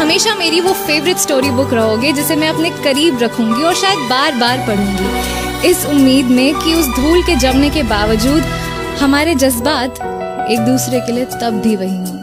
हमेशा मेरी वो फेवरेट स्टोरी बुक रहोगे, जिसे मैं अपने करीब रखूँगी और शायद बार बार पढ़ूँगी। इस उम्मीद में कि उस धूल के जमने के बावजूद हमारे जज्बात एक दूसरे के लिए तब भी वही होंगे।